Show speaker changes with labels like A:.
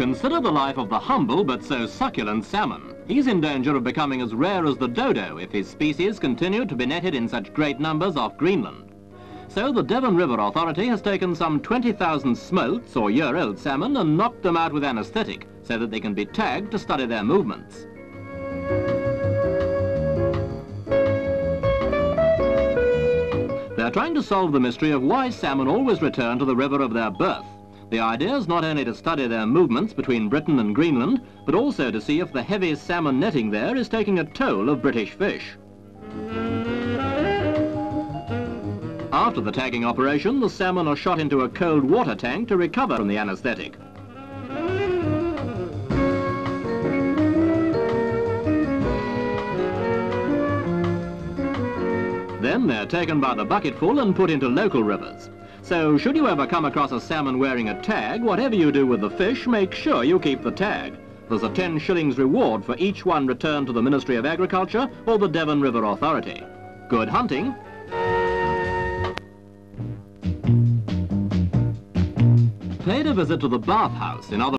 A: Consider the life of the humble but so succulent salmon. He's in danger of becoming as rare as the dodo if his species continue to be netted in such great numbers off Greenland. So the Devon River Authority has taken some 20,000 smolts or year-old salmon and knocked them out with anaesthetic so that they can be tagged to study their movements. They're trying to solve the mystery of why salmon always return to the river of their birth. The idea is not only to study their movements between Britain and Greenland, but also to see if the heavy salmon netting there is taking a toll of British fish. After the tagging operation, the salmon are shot into a cold water tank to recover from the anaesthetic. Then they're taken by the bucketful and put into local rivers. So should you ever come across a salmon wearing a tag, whatever you do with the fish, make sure you keep the tag. There's a 10 shillings reward for each one returned to the Ministry of Agriculture or the Devon River Authority. Good hunting. Paid a visit to the bathhouse in other